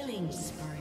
Killing spree.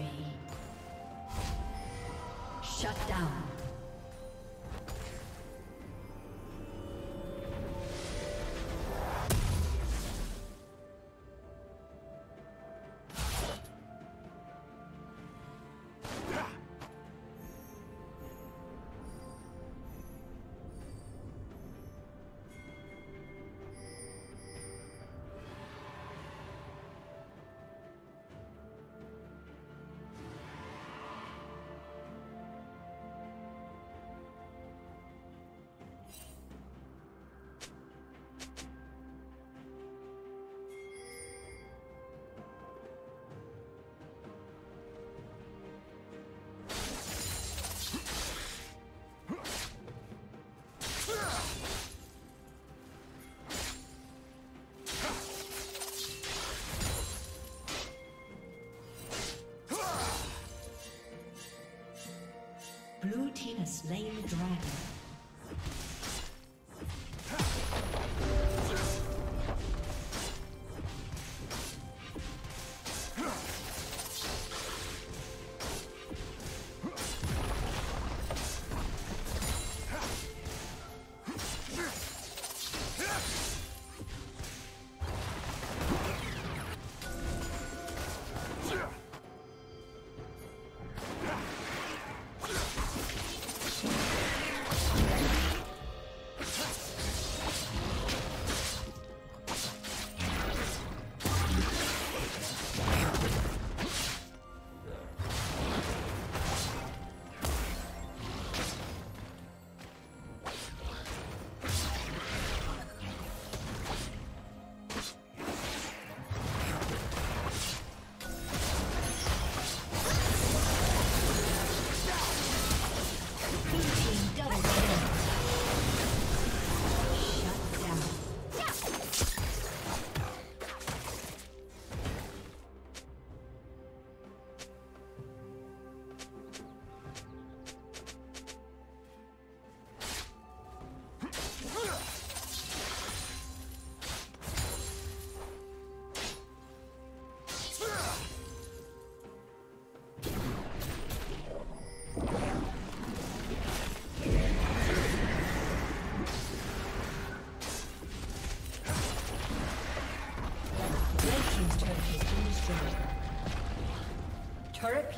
Slain the dragon.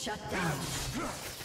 Shut down.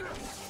Sir.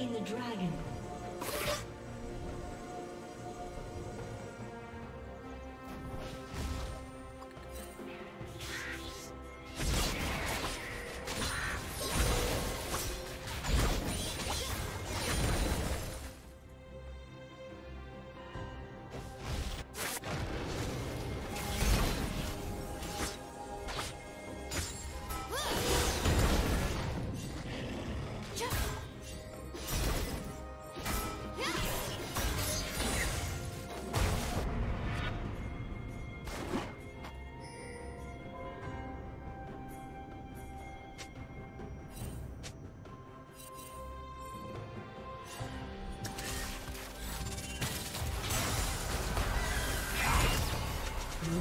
Slain the dragon.